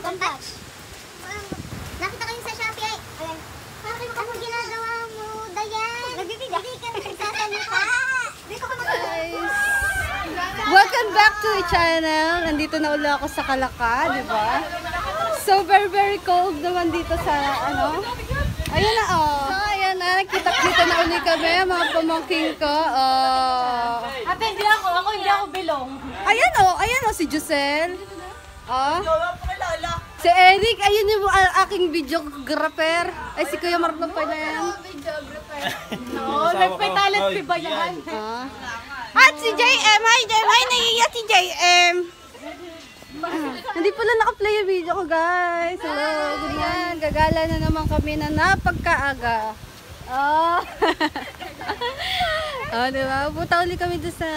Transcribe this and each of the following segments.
Compass. Nakita ko yun sa Shopee. Ay, ayan. Bakit ano ginagawa mo, Dayan? Nagbibigay. Hindi ka nagsasalita. Hindi Welcome back to the channel. Nandito na ulit ako sa Kalaka, di ba? So very very cold naman dito sa ano. Ayun na oh. So ayan na, nagkita-kita na ulit kami mga pamangking ko. Oh. Ate, hindi ako, ako hindi ako belong. Ayan oh, ayan oh si Giselle. Oh. Si Eric, ayun yung uh, aking videographer. Ay, si Kuya Marlon pa na yan. Oo, nagpe-talent si Bayan. Ah. At si JM, hi JM, hi naiiyak si JM. Ah, Hindi pala naka-play yung video ko guys. Hello, ganyan. Gagala na naman kami na napagkaaga. Oh. oh, di ba? Puta uli kami doon sa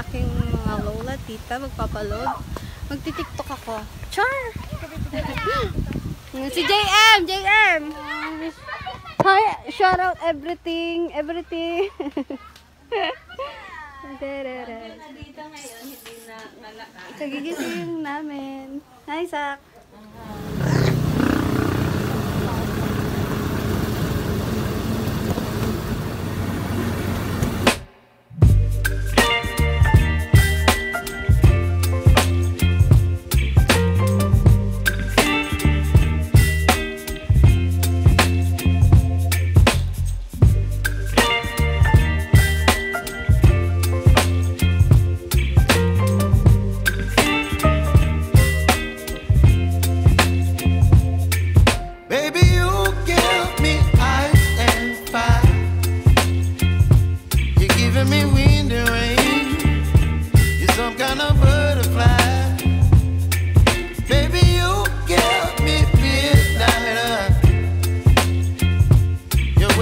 aking mga lola, tita, magpapaload. Magti-tiktok ako. Char! Si JM, JM! Hi, shout out everything, everything. Kagigising namin. Hi, Sak.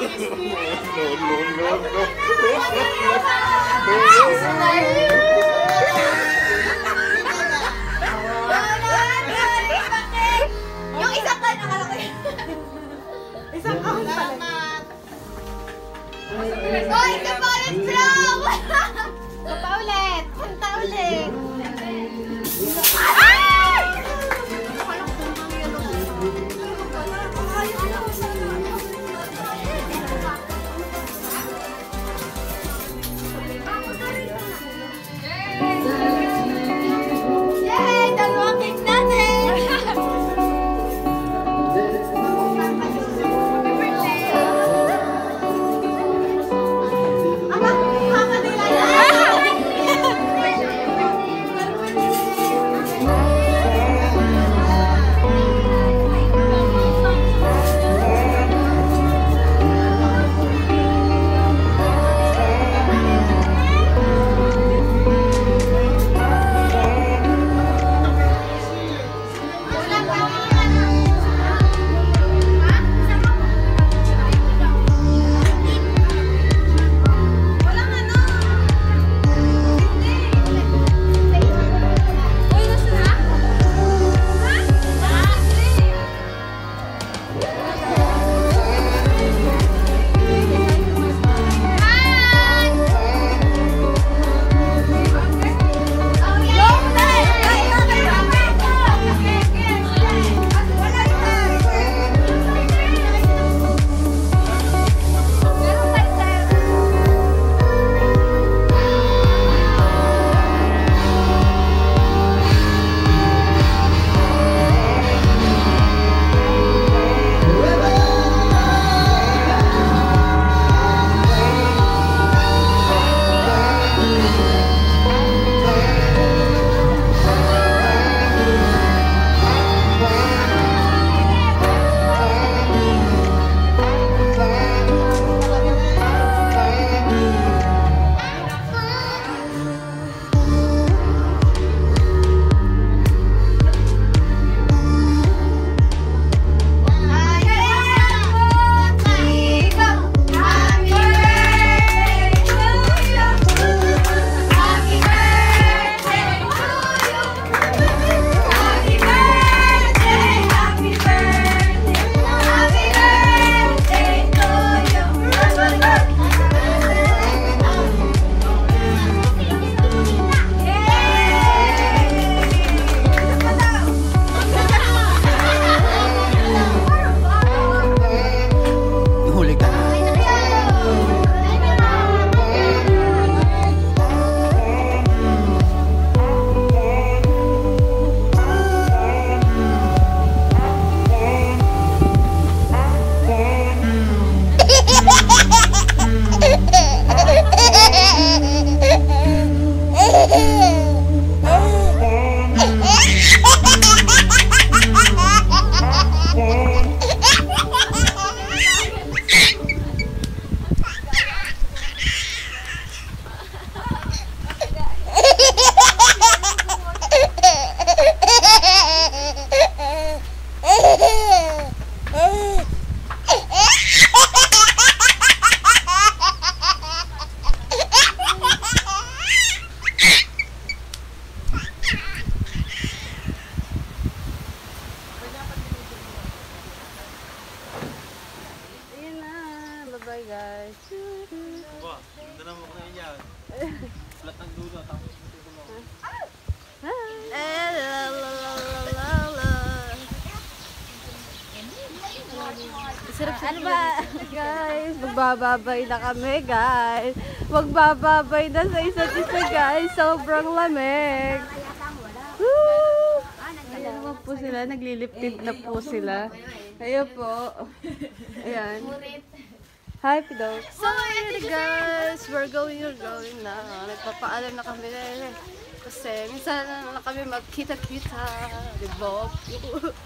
wait, wait, wait. Yung isa pa nakalaki. Isang ahon pala. Oy, kapalit bro! Kanta ulit. Kanta ulit. Yay! Ba, ganda na mo ko na yan. Flat ng dulo, tapos ito mo. Eh, la, la, la, la, la, la. Sarap ano ba? Guys, magbababay na kami, guys. Magbababay na sa isa't isa, guys. Sobrang lamig. Woo! Ayan naman po sila. Nagliliptip na po sila. Ayan po. Ayan. Hi, Pido. So, ayan guys. We're going, we're going na. Nagpapaalam na kami. Kasi minsan na lang kami magkita-kita. Di ba?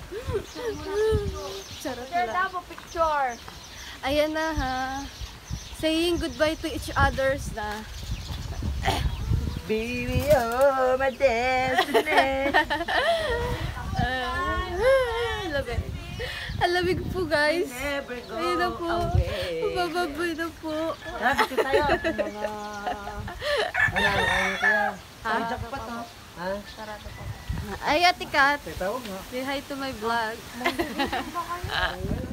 Charot lang. mo picture. Ayan na ha. Saying goodbye to each others na. Baby, oh, my destiny. Ang lamig. Ang lamig po guys. Never go Ayun na po. away. Bababay na po. Sabi ko tayo, mga... Ano, ano, ano, kaya? Ha? May jackpot, no? Ha? Ay, Ate Kat. Tawag nga. Say hi to my vlog.